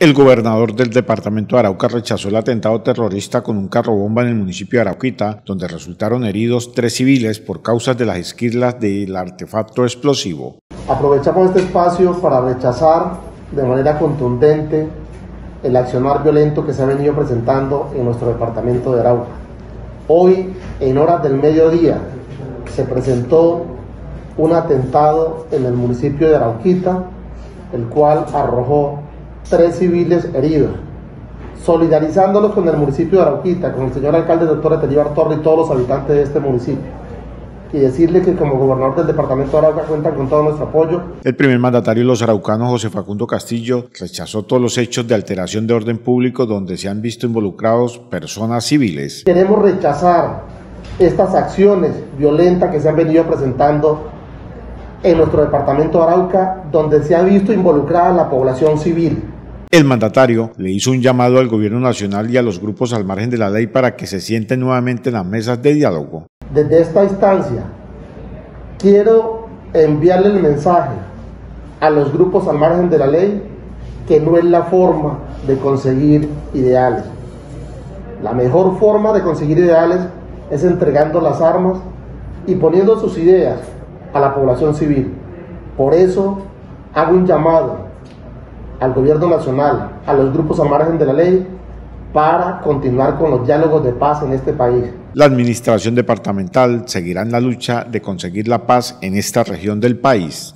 El gobernador del departamento de Arauca rechazó el atentado terrorista con un carro bomba en el municipio de Arauquita, donde resultaron heridos tres civiles por causas de las esquirlas del artefacto explosivo. Aprovechamos este espacio para rechazar de manera contundente el accionar violento que se ha venido presentando en nuestro departamento de Arauca. Hoy, en horas del mediodía, se presentó un atentado en el municipio de Arauquita, el cual arrojó tres civiles heridos. Solidarizándolos con el municipio de Arauquita, con el señor alcalde doctor Etelíbar Torre y todos los habitantes de este municipio. Y decirle que como gobernador del departamento de Arauca cuentan con todo nuestro apoyo. El primer mandatario de los araucanos, José Facundo Castillo, rechazó todos los hechos de alteración de orden público donde se han visto involucrados personas civiles. Queremos rechazar estas acciones violentas que se han venido presentando en nuestro departamento de Arauca, donde se ha visto involucrada la población civil. El mandatario le hizo un llamado al gobierno nacional y a los grupos al margen de la ley para que se sienten nuevamente en las mesas de diálogo. Desde esta instancia, quiero enviarle el mensaje a los grupos al margen de la ley que no es la forma de conseguir ideales. La mejor forma de conseguir ideales es entregando las armas y poniendo sus ideas a la población civil. Por eso hago un llamado al gobierno nacional, a los grupos al margen de la ley, para continuar con los diálogos de paz en este país. La administración departamental seguirá en la lucha de conseguir la paz en esta región del país.